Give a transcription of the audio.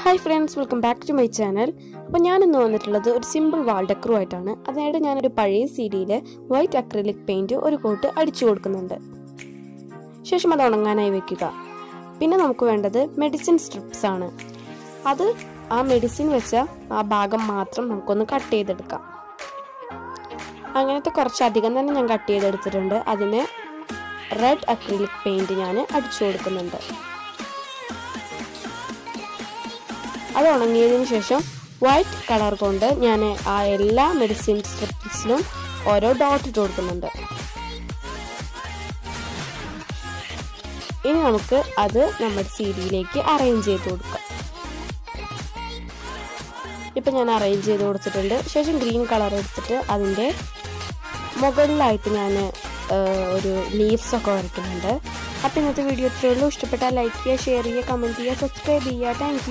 Hi friends welcome back to my channel അപ്പോൾ ഞാനിന്ന് വന്നിട്ടുള്ളത് ഒരു സിമ്പിൾ വാൾ ഡെക്കറു ആയിട്ടാണ്. അതിനായിട്ട് ഞാനൊരു പഴയ സീഡിയിൽ വൈറ്റ് അക്രിലിക് പെയിന്റ് ഒരു കോട്ട് അടിച്ചു കൊടുക്കുന്നുണ്ട്. ശേഷം അത് ഉണങ്ങാനായി വെക്കുക. പിന്നെ നമുക്ക് വേണ്ടത് മെഡിസിൻ സ്ട്രിപ്സ് ആണ്. അത് ആ മെഡിസിൻ വെച്ച ആ ഭാഗം മാത്രം നമുക്കൊന്ന് കട്ട് ചെയ്തെടുക്കാം. അങ്ങനത്തെ കുറച്ചധികം തന്നെ ഞാൻ കട്ട് ചെയ്തെടുത്തിട്ടുണ്ട്. അതിന് റെഡ് അക്രിലിക് പെയിന്റ് ഞാൻ അടിച്ചു കൊടുക്കുന്നുണ്ട്. അത് ഉണങ്ങിയതിന് ശേഷം വൈറ്റ് കളർ കൊണ്ട് ഞാൻ ആ എല്ലാ മെഡിസിൻ സ്ട്രിപ്സിലും ഓരോ ഡോട്ട് ഇട്ട് കൊടുക്കുന്നുണ്ട്. ഇനി നമുക്ക് അത് നമ്മുടെ സീരിയിലേക്ക് അറേഞ്ച് ചെയ്ത് കൊടുക്കാം. ഇപ്പൊ ഞാൻ അറേഞ്ച് ചെയ്ത് കൊടുത്തിട്ടുണ്ട്. ശേഷം ഗ്രീൻ കളർ എടുത്തിട്ട് അതിന്റെ മുകളിലായിട്ട് ഞാൻ ഒരു ലീവ്സ് ഒക്കെ വരയ്ക്കുന്നുണ്ട്. അപ്പോൾ ഇന്നത്തെ വീഡിയോ ഇത്രയുള്ളൂ ഇഷ്ടപ്പെട്ടാൽ ലൈക്ക് ചെയ്യുക ഷെയർ ചെയ്യുക കമന്റ് ചെയ്യുക സബ്സ്ക്രൈബ് ചെയ്യുക. താങ്ക്